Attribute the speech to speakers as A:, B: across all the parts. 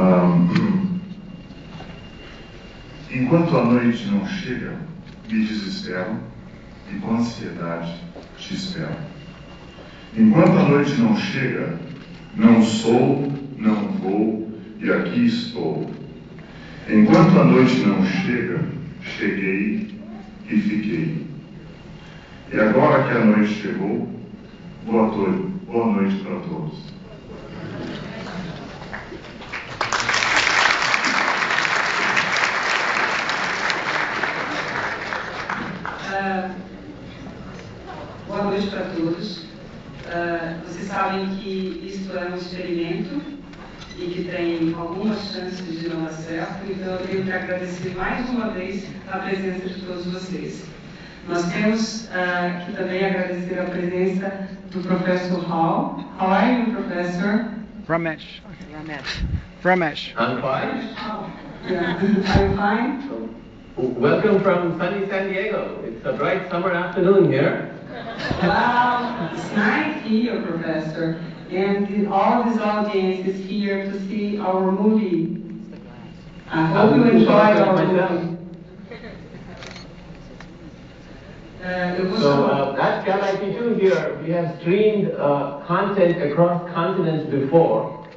A: Um, enquanto a noite não chega, me desespero e com ansiedade te espero. Enquanto a noite não chega, não sou, não vou e aqui estou. Enquanto a noite não chega, cheguei e fiquei. E agora que a noite chegou, boa, boa noite para todos.
B: Uh, boa noite para todos. Uh, vocês sabem que isto é um experimento e que tem algumas chances de não dar certo, então eu tenho que agradecer mais uma vez a presença de todos vocês. Nós temos uh, que também agradecer a presença do professor Hall. How are you, professor?
C: Ramesh. Okay. Ramesh. Ramesh.
D: I'm fine.
B: Yeah. Are you fine?
D: Welcome from sunny San Diego. It's a bright summer afternoon here.
B: Wow, it's nice here, Professor. And all this audience is here to see our movie. I hope you enjoy our movie. Uh,
D: so uh, at CalIT2 here, we have streamed uh, content across continents before,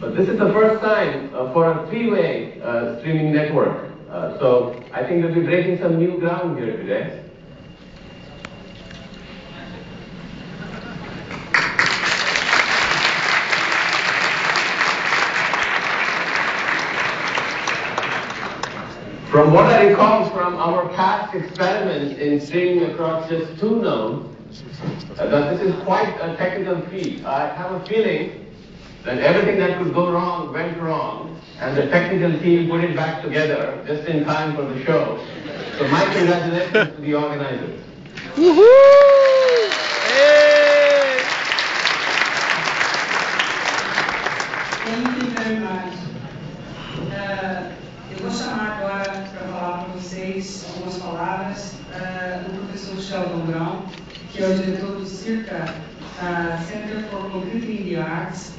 D: but this is the first time uh, for a three-way uh, streaming network. Uh, so I think we'll be breaking some new ground here today. From what I recall from our past experiments in seeing across just two nodes, uh, that this is quite a technical feat. I have a feeling that everything that could go wrong went wrong, and the technical team put it back together just in time for the show. So my congratulations to the organizers.
C: Woohoo!
B: Palavras uh, do professor Sheldon Brown, que é o diretor do CIRCA uh, Center for Computing in the Arts.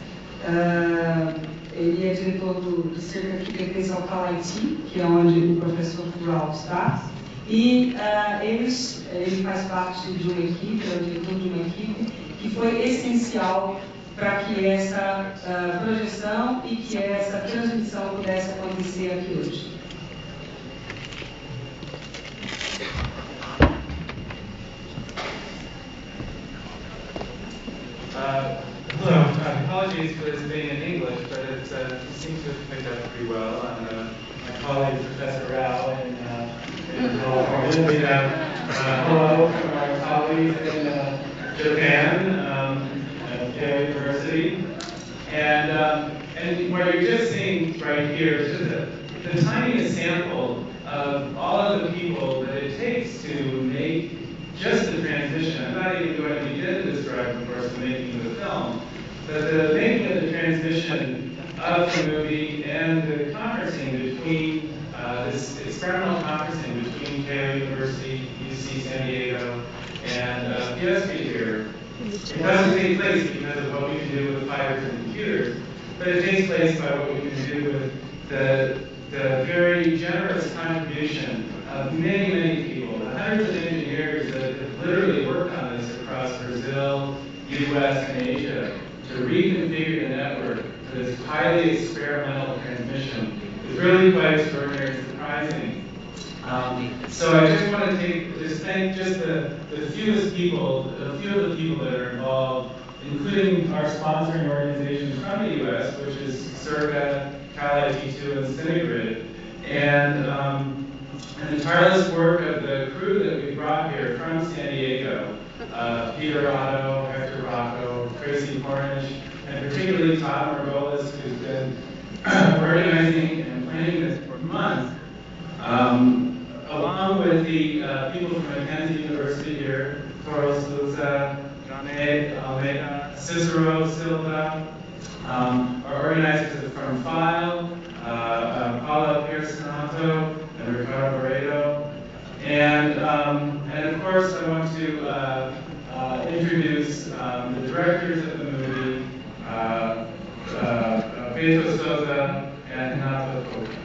B: Uh, ele é diretor do, do Cerca que pertence ao CalIT, que é onde o professor Fural está. E uh, eles, ele faz parte de uma equipe, é o diretor de uma equipe, que foi essencial para que essa projeção e que essa transmissão pudesse acontecer aqui hoje.
E: Apologies for this being in English, but it uh, seems to have picked up pretty well. And uh, my colleague, Professor Rao, in, uh, in California. We have uh, hello from our colleagues in uh, Japan, um, at Keio University. And, um, and what you're just seeing right here is just a, the tiniest sample of all of the people that it takes to make just the transition. I'm not even going to begin to describe, of course, the making of the film, but the making of the transmission of the movie and the conferencing between uh, this experimental conferencing between Keio University, UC San Diego, and uh, PSP here. It doesn't take place because of what we can do with fibers and computers, but it takes place by what we can do with the, the very generous contribution of many, many people, the hundreds of engineers that have literally worked on this across Brazil, US, and Asia to reconfigure the network for this highly experimental transmission is really quite extraordinary and surprising. Um, so I just want to take, just thank just the, the fewest people, a few of the people that are involved, including our sponsoring organizations from the US, which is CIRCA, CalIT2, and Cinegrid, and, um, and the tireless work of the crew that we brought here from San Diego, uh, Peter Otto, Hector Rocco, Tracy Cornish, and particularly Todd Margolis, who's been organizing and planning this for months, um, along with the uh, people from Mackenzie University here, Toro Souza, Jane Almeida, Cicero Silva, um, our organizers from FILE, uh, uh, Paula Perissinotto, and Ricardo Barreto. And, um, and of course, I want to uh, introduce um, the directors of the movie, uh, uh, Beto Souza, and Renato Couto.